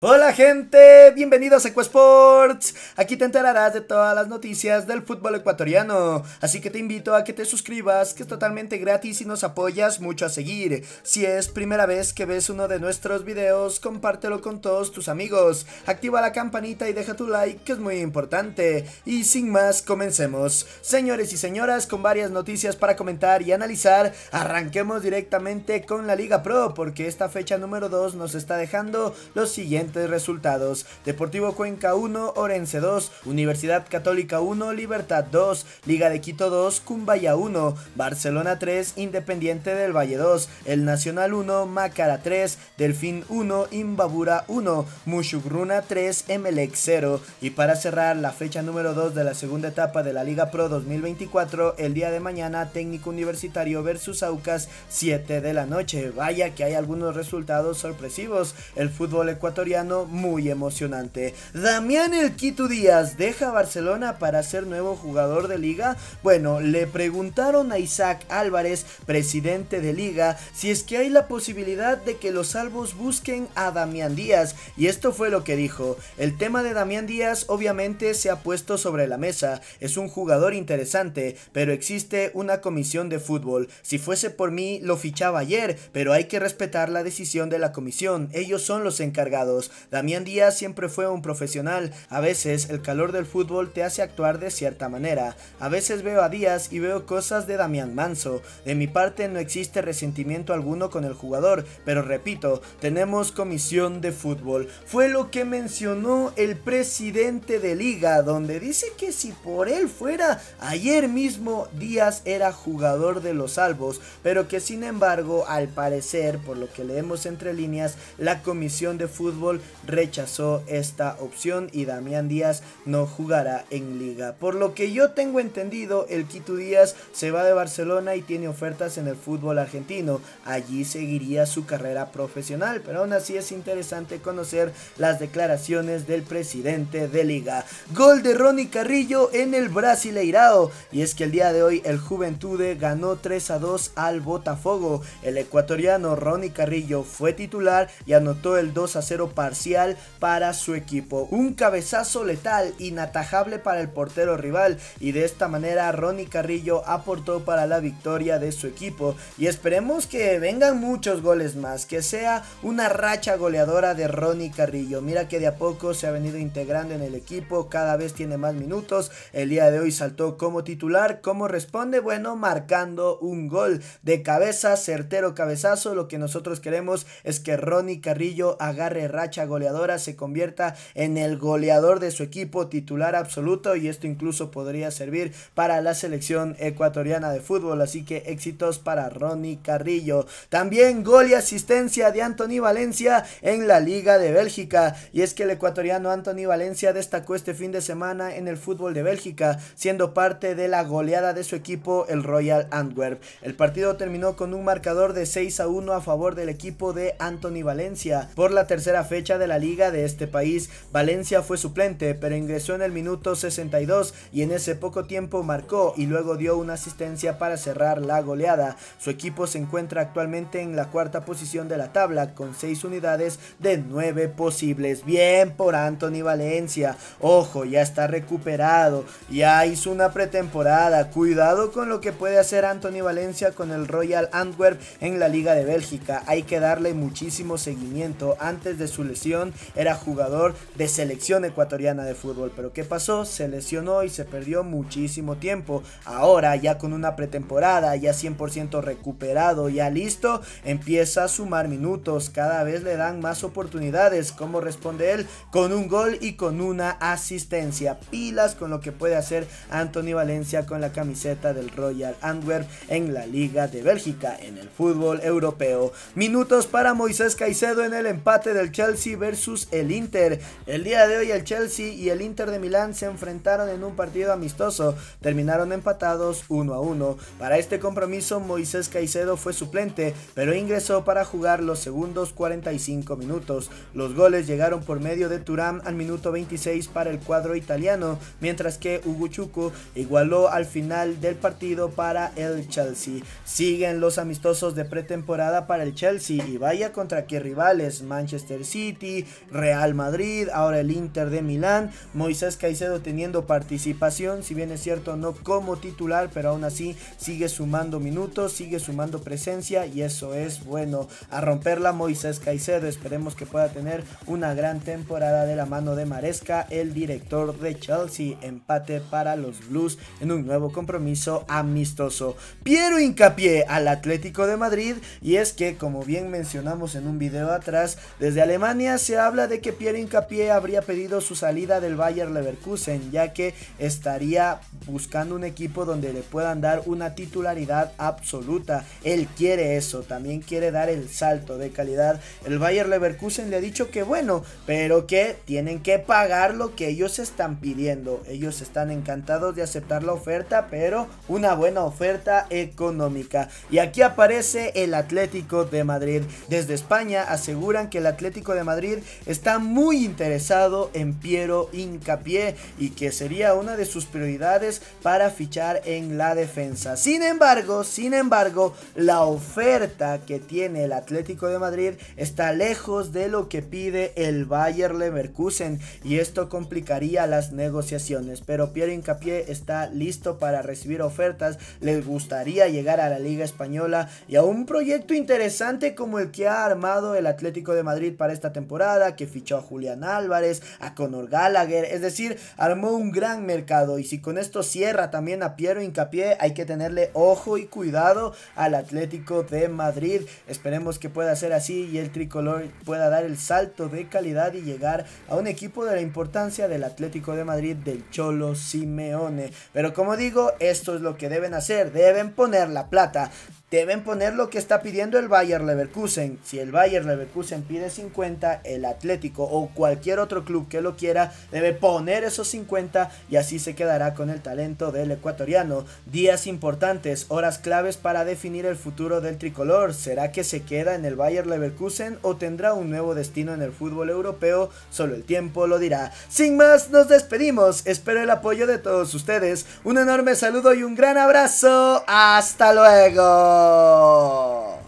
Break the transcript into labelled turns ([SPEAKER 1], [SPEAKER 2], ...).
[SPEAKER 1] Hola gente, bienvenidos a EcoSports. Aquí te enterarás de todas las noticias del fútbol ecuatoriano. Así que te invito a que te suscribas, que es totalmente gratis y nos apoyas mucho a seguir. Si es primera vez que ves uno de nuestros videos, compártelo con todos tus amigos. Activa la campanita y deja tu like, que es muy importante. Y sin más, comencemos. Señores y señoras, con varias noticias para comentar y analizar, arranquemos directamente con la Liga Pro, porque esta fecha número 2 nos está dejando los siguientes resultados. Deportivo Cuenca 1, Orense 2, Universidad Católica 1, Libertad 2, Liga de Quito 2, Cumbaya 1, Barcelona 3, Independiente del Valle 2, El Nacional 1, Macara 3, Delfín 1, Imbabura 1, Mushugruna 3, Emelec 0. Y para cerrar la fecha número 2 de la segunda etapa de la Liga Pro 2024, el día de mañana Técnico Universitario versus Aucas 7 de la noche. Vaya que hay algunos resultados sorpresivos. El fútbol ecuatoriano muy emocionante. Damián El Quito Díaz deja Barcelona para ser nuevo jugador de liga. Bueno, le preguntaron a Isaac Álvarez, presidente de liga, si es que hay la posibilidad de que los salvos busquen a Damián Díaz. Y esto fue lo que dijo. El tema de Damián Díaz obviamente se ha puesto sobre la mesa. Es un jugador interesante, pero existe una comisión de fútbol. Si fuese por mí, lo fichaba ayer, pero hay que respetar la decisión de la comisión. Ellos son los encargados. Damián Díaz siempre fue un profesional. A veces el calor del fútbol te hace actuar de cierta manera. A veces veo a Díaz y veo cosas de Damián Manso. De mi parte no existe resentimiento alguno con el jugador, pero repito, tenemos comisión de fútbol. Fue lo que mencionó el presidente de liga, donde dice que si por él fuera, ayer mismo Díaz era jugador de los salvos, pero que sin embargo, al parecer, por lo que leemos entre líneas, la comisión de fútbol rechazó esta opción y Damián Díaz no jugará en liga. Por lo que yo tengo entendido, el Quito Díaz se va de Barcelona y tiene ofertas en el fútbol argentino. Allí seguiría su carrera profesional, pero aún así es interesante conocer las declaraciones del presidente de liga. Gol de Ronnie Carrillo en el Brasileirao. Y es que el día de hoy el Juventude ganó 3 a 2 al Botafogo. El ecuatoriano Ronnie Carrillo fue titular y anotó el 2 a 0 para parcial para su equipo. Un cabezazo letal, inatajable para el portero rival y de esta manera Ronnie Carrillo aportó para la victoria de su equipo y esperemos que vengan muchos goles más, que sea una racha goleadora de Ronnie Carrillo. Mira que de a poco se ha venido integrando en el equipo, cada vez tiene más minutos. El día de hoy saltó como titular, ¿cómo responde? Bueno, marcando un gol de cabeza, certero cabezazo. Lo que nosotros queremos es que Ronnie Carrillo agarre racha goleadora se convierta en el goleador de su equipo titular absoluto y esto incluso podría servir para la selección ecuatoriana de fútbol, así que éxitos para Ronnie Carrillo. También gol y asistencia de Anthony Valencia en la Liga de Bélgica y es que el ecuatoriano Anthony Valencia destacó este fin de semana en el fútbol de Bélgica, siendo parte de la goleada de su equipo el Royal Antwerp. El partido terminó con un marcador de 6 a 1 a favor del equipo de Anthony Valencia. Por la tercera fecha de la liga de este país. Valencia fue suplente, pero ingresó en el minuto 62 y en ese poco tiempo marcó y luego dio una asistencia para cerrar la goleada. Su equipo se encuentra actualmente en la cuarta posición de la tabla con 6 unidades de 9 posibles. Bien por Anthony Valencia. Ojo, ya está recuperado. Ya hizo una pretemporada. Cuidado con lo que puede hacer Anthony Valencia con el Royal Antwerp en la Liga de Bélgica. Hay que darle muchísimo seguimiento antes de su lesión era jugador de selección ecuatoriana de fútbol. Pero ¿qué pasó? Se lesionó y se perdió muchísimo tiempo. Ahora ya con una pretemporada, ya 100% recuperado, ya listo, empieza a sumar minutos. Cada vez le dan más oportunidades. ¿Cómo responde él? Con un gol y con una asistencia. Pilas con lo que puede hacer Anthony Valencia con la camiseta del Royal Antwerp en la Liga de Bélgica, en el fútbol europeo. Minutos para Moisés Caicedo en el empate del Chelsea versus el Inter. El día de hoy el Chelsea y el Inter de Milán se enfrentaron en un partido amistoso. Terminaron empatados 1 a 1. Para este compromiso Moisés Caicedo fue suplente, pero ingresó para jugar los segundos 45 minutos. Los goles llegaron por medio de Turán al minuto 26 para el cuadro italiano, mientras que Uguchuku igualó al final del partido para el Chelsea. Siguen los amistosos de pretemporada para el Chelsea y vaya contra qué rivales Manchester City Real Madrid, ahora el Inter de Milán, Moisés Caicedo teniendo participación, si bien es cierto no como titular, pero aún así sigue sumando minutos, sigue sumando presencia y eso es bueno. A romperla Moisés Caicedo, esperemos que pueda tener una gran temporada de la mano de Maresca, el director de Chelsea, empate para los Blues en un nuevo compromiso amistoso. Piero hincapié al Atlético de Madrid y es que como bien mencionamos en un video atrás, desde Alemania se habla de que Piero hincapié habría pedido su salida del Bayer Leverkusen ya que estaría buscando un equipo donde le puedan dar una titularidad absoluta. Él quiere eso, también quiere dar el salto de calidad. El Bayer Leverkusen le ha dicho que bueno, pero que tienen que pagar lo que ellos están pidiendo. Ellos están encantados de aceptar la oferta, pero una buena oferta económica. Y aquí aparece el Atlético de Madrid. Desde España aseguran que el Atlético de Madrid está muy interesado en Piero Incapié y que sería una de sus prioridades para fichar en la defensa. Sin embargo, sin embargo, la oferta que tiene el Atlético de Madrid está lejos de lo que pide el Bayer Leverkusen y esto complicaría las negociaciones. Pero Piero Incapié está listo para recibir ofertas, le gustaría llegar a la Liga Española y a un proyecto interesante como el que ha armado el Atlético de Madrid para esta temporada, que fichó a Julián Álvarez, a Conor Gallagher, es decir, armó un gran mercado y si con esto cierra también a Piero Incapié, hay que tenerle ojo y cuidado al Atlético de Madrid. Esperemos que pueda ser así y el tricolor pueda dar el salto de calidad y llegar a un equipo de la importancia del Atlético de Madrid del Cholo Simeone. Pero como digo, esto es lo que deben hacer, deben poner la plata deben poner lo que está pidiendo el Bayer Leverkusen. Si el Bayer Leverkusen pide 50, el Atlético o cualquier otro club que lo quiera debe poner esos 50 y así se quedará con el talento del ecuatoriano. Días importantes, horas claves para definir el futuro del tricolor. ¿Será que se queda en el Bayer Leverkusen o tendrá un nuevo destino en el fútbol europeo? Solo el tiempo lo dirá. Sin más, nos despedimos. Espero el apoyo de todos ustedes. Un enorme saludo y un gran abrazo. Hasta luego. Oh.